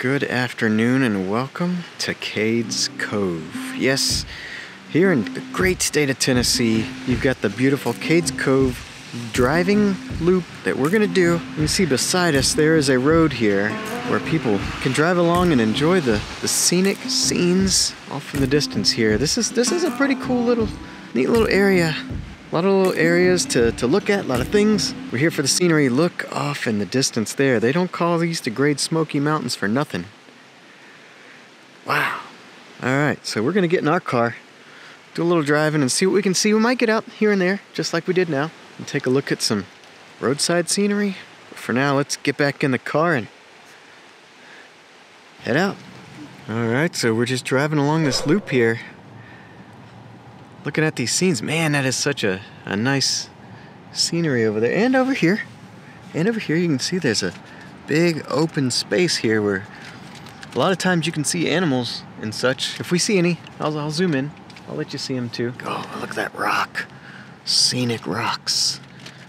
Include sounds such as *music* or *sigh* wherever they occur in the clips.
Good afternoon and welcome to Cades Cove. Yes, here in the great state of Tennessee, you've got the beautiful Cades Cove driving loop that we're gonna do. You see beside us there is a road here where people can drive along and enjoy the, the scenic scenes off in the distance here. This is this is a pretty cool little neat little area. A lot of little areas to, to look at, a lot of things. We're here for the scenery. Look off in the distance there. They don't call these the Great Smoky Mountains for nothing. Wow. All right, so we're gonna get in our car, do a little driving and see what we can see. We might get out here and there, just like we did now, and take a look at some roadside scenery. But for now, let's get back in the car and head out. All right, so we're just driving along this loop here. Looking at these scenes, man, that is such a, a nice scenery over there. And over here. And over here, you can see there's a big open space here where a lot of times you can see animals and such. If we see any, I'll, I'll zoom in. I'll let you see them too. Oh, look at that rock. Scenic rocks,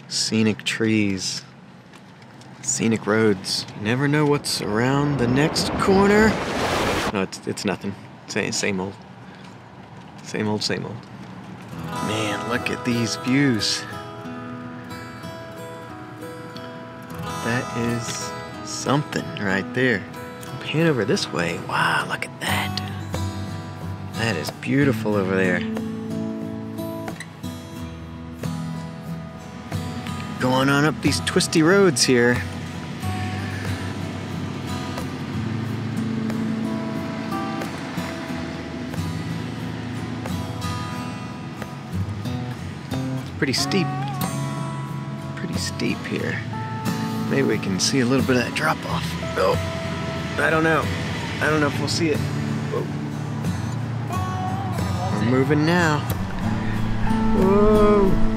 scenic trees, scenic roads. You never know what's around the next corner. No, it's, it's nothing. Same, same old. Same old, same old. Look at these views. That is something right there. Pan over this way. Wow, look at that. That is beautiful over there. Going on up these twisty roads here. Pretty steep. Pretty steep here. Maybe we can see a little bit of that drop off. Oh, I don't know. I don't know if we'll see it. Whoa. We're moving now. Whoa.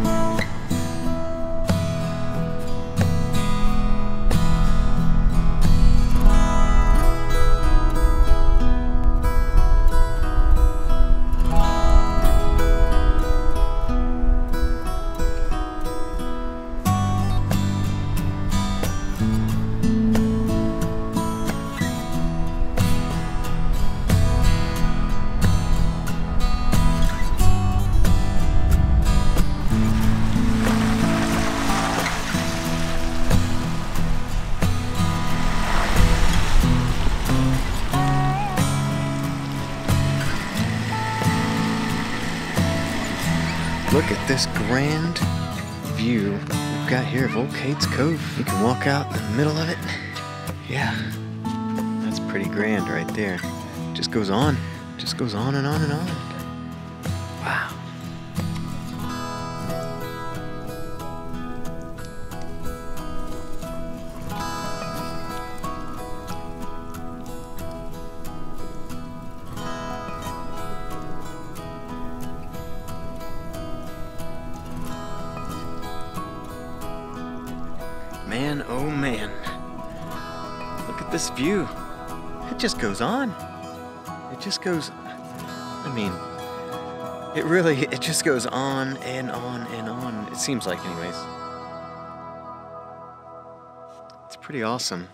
This grand view we've got here of Old Cades Cove. You can walk out in the middle of it. Yeah, that's pretty grand right there. Just goes on, just goes on and on and on. This view. It just goes on. It just goes, I mean, it really, it just goes on and on and on. It seems like, anyways. It's pretty awesome.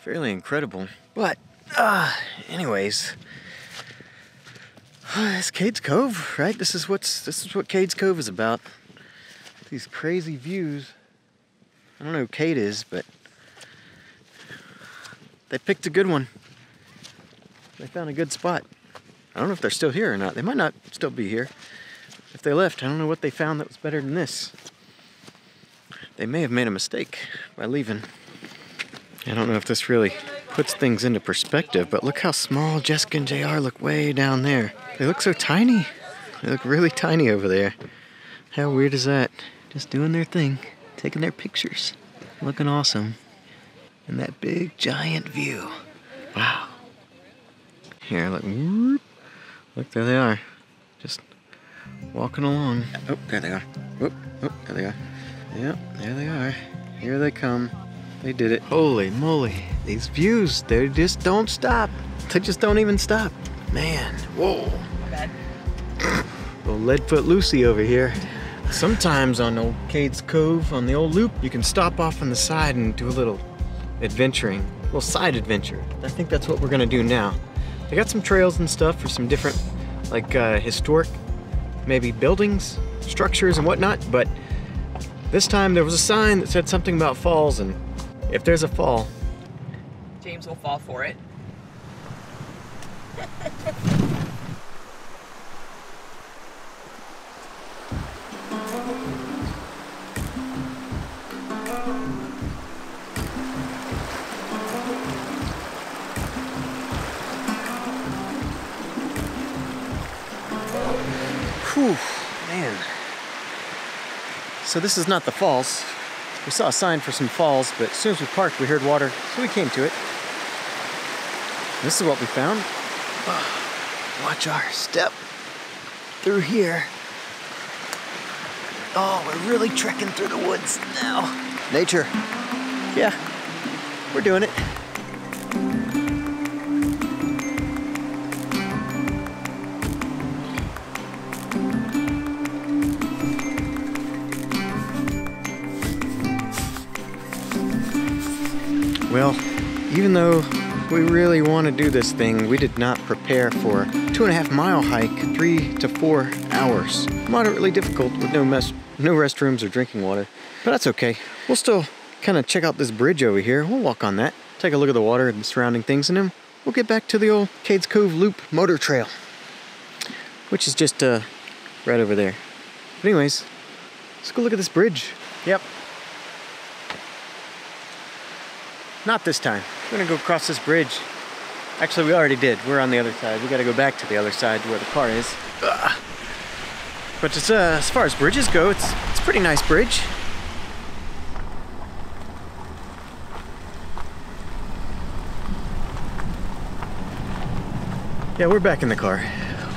Fairly incredible. But, uh, anyways. *sighs* It's Cades Cove, right? This is what's this is what Cades Cove is about. These crazy views. I don't know who Kate is, but they picked a good one. They found a good spot. I don't know if they're still here or not. They might not still be here. If they left, I don't know what they found that was better than this. They may have made a mistake by leaving. I don't know if this really puts things into perspective, but look how small Jessica and JR look way down there. They look so tiny. They look really tiny over there. How weird is that? Just doing their thing taking their pictures, looking awesome. And that big giant view. Wow. Here, look, whoop. look, there they are. Just walking along. Oh, there they are. Whoop, oh, there they are. Yep, there they are. Here they come. They did it. Holy moly. These views, they just don't stop. They just don't even stop. Man, whoa. Little Leadfoot Lucy over here. Sometimes on Old Cades Cove, on the old loop, you can stop off on the side and do a little adventuring. a little side adventure. I think that's what we're gonna do now. They got some trails and stuff for some different, like uh, historic, maybe buildings, structures and whatnot, but this time there was a sign that said something about falls and if there's a fall, James will fall for it. *laughs* Whew, man. So this is not the falls. We saw a sign for some falls, but as soon as we parked, we heard water, so we came to it. This is what we found. Ah, watch our step through here. Oh, we're really trekking through the woods now. Nature. Yeah, we're doing it. Even though we really want to do this thing, we did not prepare for two and a half mile hike, three to four hours. Moderately difficult with no mess, no restrooms or drinking water, but that's okay. We'll still kind of check out this bridge over here. We'll walk on that, take a look at the water and the surrounding things, and then we'll get back to the old Cades Cove Loop Motor Trail, which is just uh, right over there. But anyways, let's go look at this bridge. Yep, Not this time. We're gonna go across this bridge. Actually, we already did. We're on the other side. We gotta go back to the other side where the car is. Ugh. But it's, uh, as far as bridges go, it's, it's a pretty nice bridge. Yeah, we're back in the car.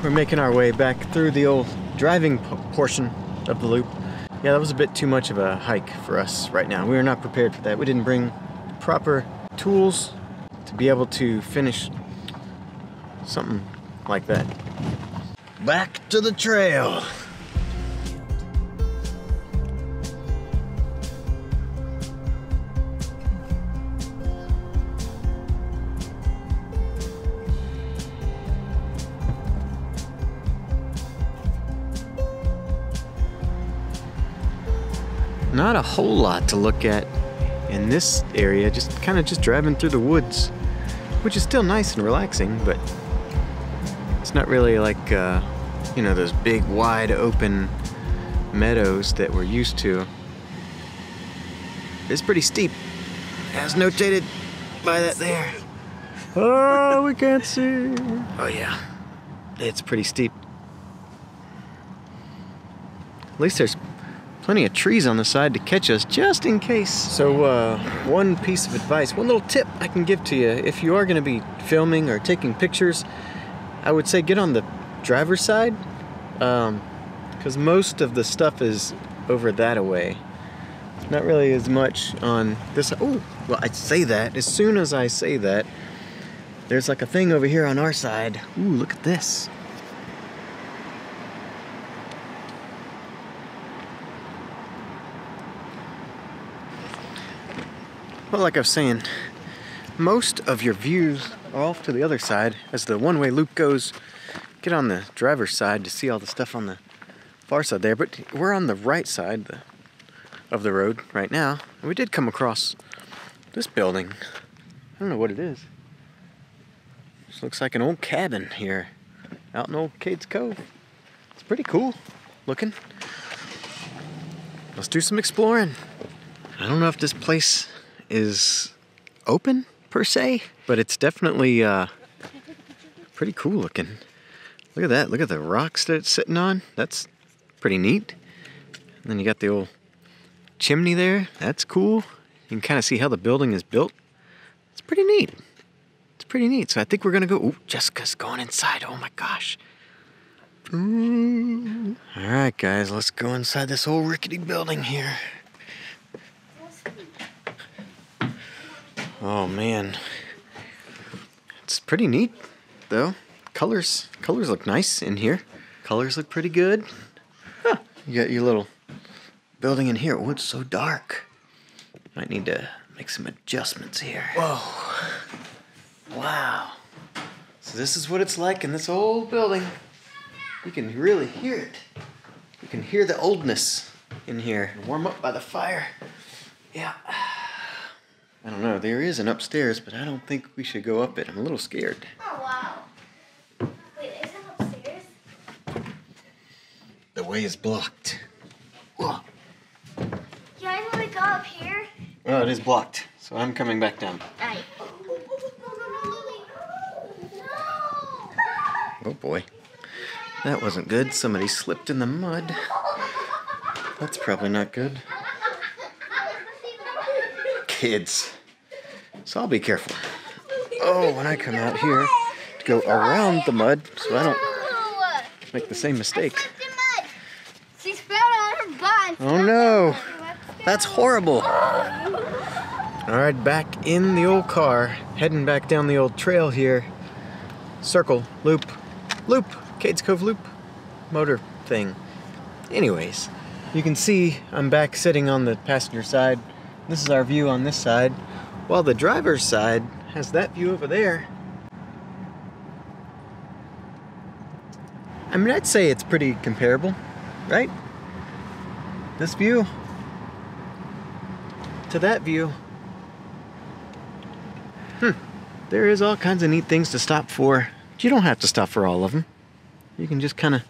We're making our way back through the old driving portion of the loop. Yeah, that was a bit too much of a hike for us right now. We were not prepared for that. We didn't bring proper tools to be able to finish something like that. Back to the trail. Not a whole lot to look at in this area, just kind of just driving through the woods, which is still nice and relaxing, but it's not really like, uh, you know, those big, wide open meadows that we're used to. It's pretty steep, as notated by that there. Oh, we can't see. Oh, yeah. It's pretty steep. At least there's plenty of trees on the side to catch us just in case. So uh, one piece of advice, one little tip I can give to you if you are going to be filming or taking pictures, I would say get on the driver's side because um, most of the stuff is over that away. Not really as much on this. Oh, well, I say that. As soon as I say that, there's like a thing over here on our side. Ooh, look at this. Well, like I was saying, most of your views are off to the other side as the one-way loop goes. Get on the driver's side to see all the stuff on the far side there, but we're on the right side of the road right now. We did come across this building. I don't know what it is. This looks like an old cabin here out in Old Cades Cove. It's pretty cool looking. Let's do some exploring. I don't know if this place is open per se, but it's definitely uh, pretty cool looking. Look at that. Look at the rocks that it's sitting on. That's pretty neat. And then you got the old chimney there. That's cool. You can kind of see how the building is built. It's pretty neat. It's pretty neat. So I think we're going to go. Ooh, Jessica's going inside. Oh my gosh. Ooh. All right, guys, let's go inside this old rickety building here. Oh man, it's pretty neat though. Colors, colors look nice in here. Colors look pretty good. Huh. You got your little building in here. Oh, it's so dark. Might need to make some adjustments here. Whoa. Wow. So this is what it's like in this old building. You can really hear it. You can hear the oldness in here. Warm up by the fire. Yeah. I don't know. There is an upstairs, but I don't think we should go up it. I'm a little scared. Oh wow. Wait, is it upstairs? The way is blocked. Oh, You guys want to go up here? oh it is blocked. So I'm coming back down. Alright. Oh boy. That wasn't good. Somebody slipped in the mud. That's probably not good. Kids. So I'll be careful. Oh, when I come out here to go around the mud so I don't make the same mistake. She spilled on her butt. Oh no. That's horrible. All right, back in the old car, heading back down the old trail here. Circle, loop, loop, Cades Cove loop, motor thing. Anyways, you can see I'm back sitting on the passenger side. This is our view on this side, while the driver's side has that view over there. I mean, I'd say it's pretty comparable, right? This view to that view. Hmm. There is all kinds of neat things to stop for. You don't have to stop for all of them. You can just kind of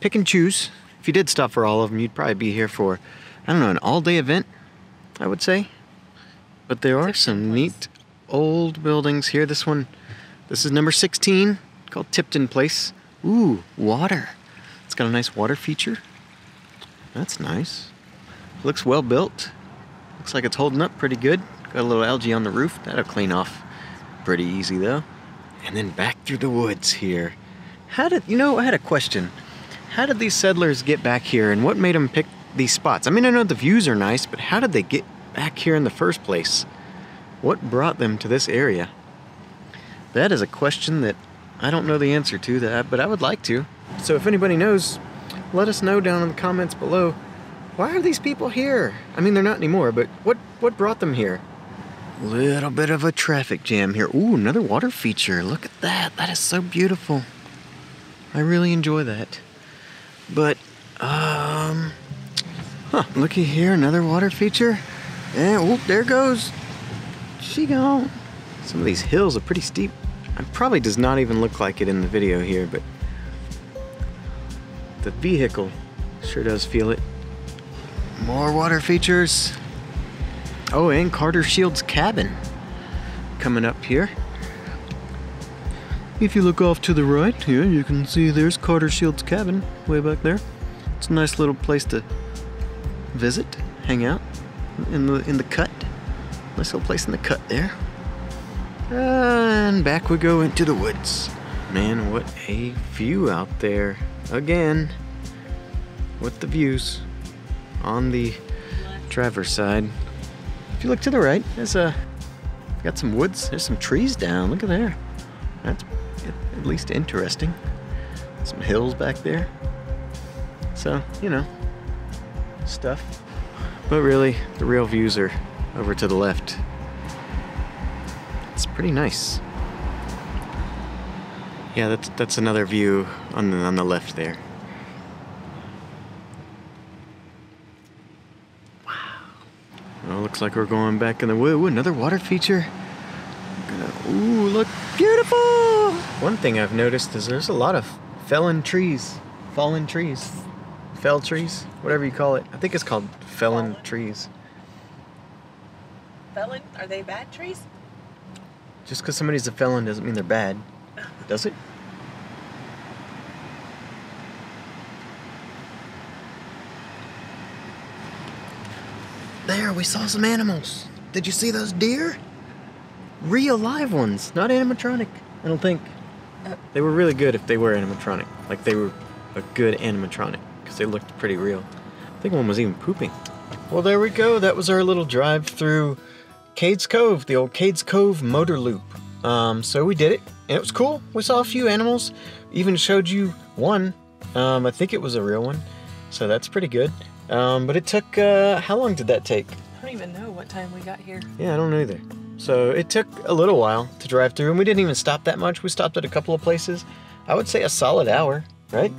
pick and choose. If you did stop for all of them, you'd probably be here for, I don't know, an all-day event, I would say. But there are some neat old buildings here. This one, this is number 16, called Tipton Place. Ooh, water. It's got a nice water feature. That's nice. Looks well built. Looks like it's holding up pretty good. Got a little algae on the roof. That'll clean off pretty easy though. And then back through the woods here. How did, you know, I had a question. How did these settlers get back here and what made them pick these spots? I mean, I know the views are nice, but how did they get back here in the first place? What brought them to this area? That is a question that I don't know the answer to that, but I would like to. So if anybody knows, let us know down in the comments below. Why are these people here? I mean, they're not anymore, but what what brought them here? Little bit of a traffic jam here. Ooh, another water feature. Look at that. That is so beautiful. I really enjoy that. But um huh, looky here, another water feature. And whoop, there goes. She gone. Some of these hills are pretty steep. It probably does not even look like it in the video here, but the vehicle sure does feel it. More water features. Oh, and Carter Shields' cabin coming up here. If you look off to the right here, you can see there's Carter Shields' cabin way back there. It's a nice little place to visit, hang out in the in the cut. Nice little place in the cut there. And back we go into the woods. Man, what a view out there. Again, with the views on the driver's side. If you look to the right, there's a got some woods. There's some trees down. Look at there. That's at least interesting. Some hills back there. So, you know, stuff. But really, the real views are over to the left. It's pretty nice. Yeah, that's that's another view on the on the left there. Wow. Well, looks like we're going back in the. Ooh, another water feature. Gonna- Ooh, look beautiful! One thing I've noticed is there's a lot of felon trees, fallen trees, fell trees, whatever you call it. I think it's called felon Fallen? trees. Felon? Are they bad trees? Just because somebody's a felon doesn't mean they're bad, *laughs* does it? There, we saw some animals. Did you see those deer? Real live ones, not animatronic. I don't think. Uh. They were really good if they were animatronic. Like they were a good animatronic because they looked pretty real. I think one was even pooping. Well, there we go. That was our little drive through Cades Cove, the old Cades Cove motor loop. Um, so we did it, and it was cool. We saw a few animals, even showed you one. Um, I think it was a real one, so that's pretty good. Um, but it took, uh, how long did that take? I don't even know what time we got here. Yeah, I don't know either. So it took a little while to drive through, and we didn't even stop that much. We stopped at a couple of places. I would say a solid hour, right?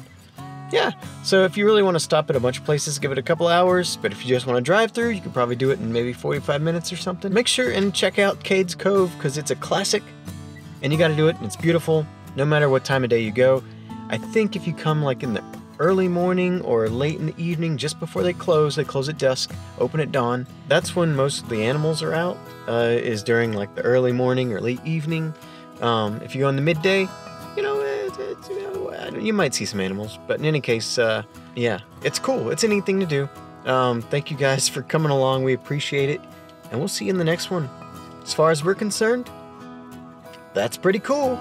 Yeah. So if you really want to stop at a bunch of places, give it a couple hours. But if you just want to drive through, you can probably do it in maybe 45 minutes or something. Make sure and check out Cades Cove because it's a classic, and you got to do it. And it's beautiful, no matter what time of day you go. I think if you come like in the early morning or late in the evening, just before they close, they close at dusk, open at dawn. That's when most of the animals are out. Uh, is during like the early morning or late evening. Um, if you go in the midday, it's, you know, uh, you might see some animals, but in any case, uh, yeah, it's cool. It's a neat thing to do. Um, thank you guys for coming along. We appreciate it, and we'll see you in the next one. As far as we're concerned, that's pretty cool.